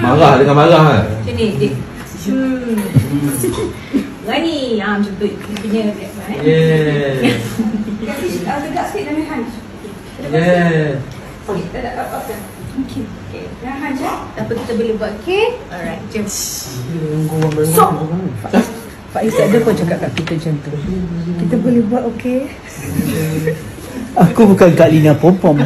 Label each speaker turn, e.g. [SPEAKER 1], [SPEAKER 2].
[SPEAKER 1] Marah dengan marah kan.
[SPEAKER 2] Macam ni. Hmm. Berani. Ha, ah, macam tu. Punya
[SPEAKER 1] Yeah.
[SPEAKER 2] Kasi agak sikit dengan Hans.
[SPEAKER 1] Yeah.
[SPEAKER 2] Okay, tak ada apa-apa. Okay. Okay. Dah hajar. Apa kita boleh buat, okay? Alright, jom. So, Faiz tak ada pun cakap kat kita macam tu. Kita boleh buat, okay?
[SPEAKER 3] Aku bukan Kak Lina Pompom.